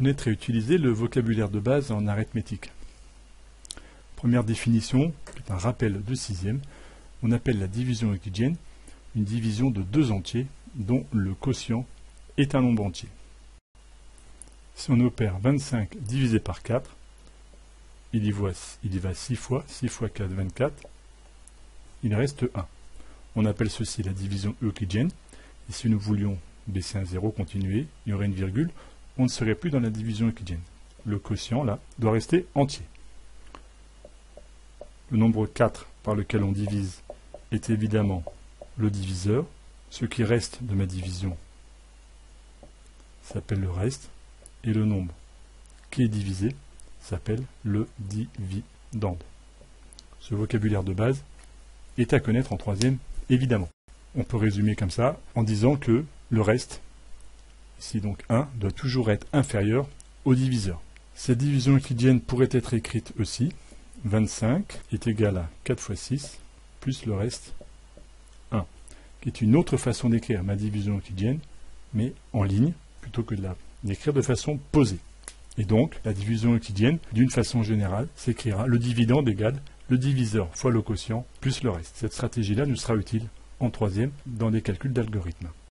connaître et utiliser le vocabulaire de base en arithmétique. Première définition, qui est un rappel de sixième, on appelle la division euclidienne une division de deux entiers dont le quotient est un nombre entier. Si on opère 25 divisé par 4, il y, va, il y va 6 fois, 6 fois 4, 24, il reste 1. On appelle ceci la division euclidienne, et si nous voulions baisser un 0, continuer, il y aurait une virgule, on ne serait plus dans la division euclidienne. Le quotient, là, doit rester entier. Le nombre 4 par lequel on divise est évidemment le diviseur. Ce qui reste de ma division s'appelle le reste. Et le nombre qui est divisé s'appelle le dividende. Ce vocabulaire de base est à connaître en troisième, évidemment. On peut résumer comme ça en disant que le reste, ici donc 1, doit toujours être inférieur au diviseur. Cette division euclidienne pourrait être écrite aussi. 25 est égal à 4 fois 6 plus le reste 1, qui est une autre façon d'écrire ma division euclidienne, mais en ligne, plutôt que de l'écrire de façon posée. Et donc, la division euclidienne, d'une façon générale, s'écrira le dividende égale le diviseur fois le quotient plus le reste. Cette stratégie-là nous sera utile en troisième dans des calculs d'algorithmes.